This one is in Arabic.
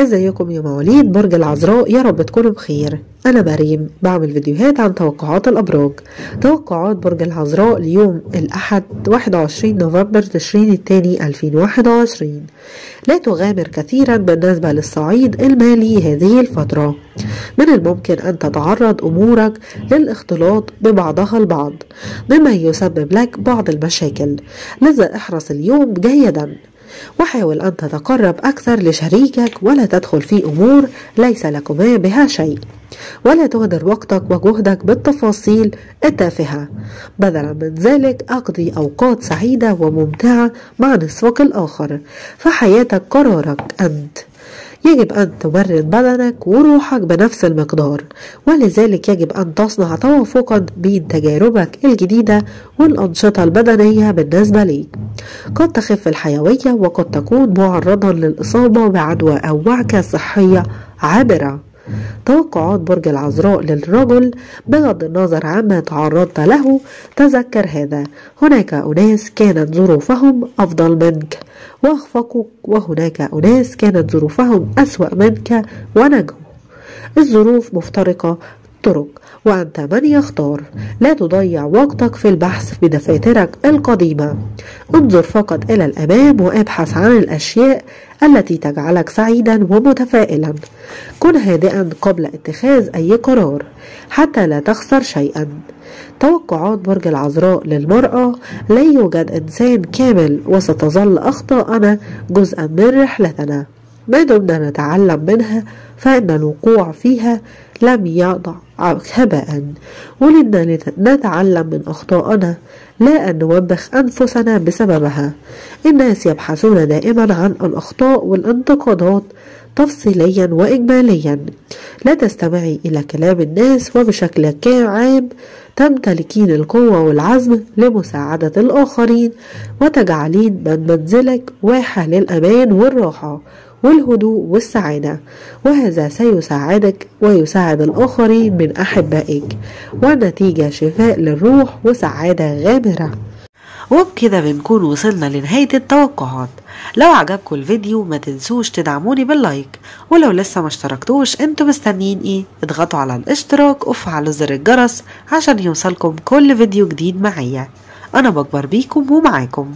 إزيكم يا مواليد برج العذراء؟ يا رب تكونوا بخير. أنا مريم بعمل فيديوهات عن توقعات الأبراج. توقعات برج العذراء ليوم الأحد 21 نوفمبر تشرين الثاني 2021 لا تغامر كثيرا بالنسبة للصعيد المالي هذه الفترة. من الممكن أن تتعرض أمورك للاختلاط ببعضها البعض مما يسبب لك بعض المشاكل. لذا احرص اليوم جيدا. وحاول أن تتقرب أكثر لشريكك ولا تدخل في أمور ليس لكما بها شيء. ولا تهدر وقتك وجهدك بالتفاصيل التافهة. بدلا من ذلك أقضي أوقات سعيدة وممتعة مع نصفك الآخر. فحياتك قرارك أنت. يجب أن تمرن بدنك وروحك بنفس المقدار. ولذلك يجب أن تصنع توافقا بين تجاربك الجديدة والأنشطة البدنية بالنسبة ليك. قد تخف الحيوية وقد تكون معرضا للإصابة بعدوى أو وعكة صحية عابرة. توقعات برج العذراء للرجل بغض النظر عما تعرضت له تذكر هذا. هناك أناس كانت ظروفهم أفضل منك. وأخفقوا وهناك أناس كانت ظروفهم أسوأ منك ونجوا. الظروف مفترقة طرق وأنت من يختار لا تضيع وقتك في البحث في دفاترك القديمة. انظر فقط إلى الأمام وابحث عن الأشياء التي تجعلك سعيدا ومتفائلا. كن هادئا قبل اتخاذ أي قرار حتى لا تخسر شيئا. توقعات برج العذراء للمرأة لا يوجد إنسان كامل وستظل أخطاءنا جزءا من رحلتنا. ما دمنا نتعلم منها فإن الوقوع فيها لم يضع هباء. ولدنا نتعلم من أخطائنا لا أن نوبخ أنفسنا بسببها. الناس يبحثون دائما عن الأخطاء والانتقادات تفصيليا وإجماليا. لا تستمعي إلى كلام الناس وبشكل عام تمتلكين القوة والعزم لمساعدة الآخرين وتجعلين من منزلك واحة للأمان والراحة. والهدوء والسعادة. وهذا سيساعدك ويساعد الآخرين من أحبائك. والنتيجة شفاء للروح وسعادة غامرة وبكده بنكون وصلنا لنهاية التوقعات. لو عجبكم الفيديو ما تنسوش تدعموني باللايك. ولو لسه ما اشتركتوش أنتوا مستنيين إيه اضغطوا على الاشتراك وفعلوا زر الجرس عشان يوصلكم كل فيديو جديد معايا. أنا بكبر بيكم ومعاكم.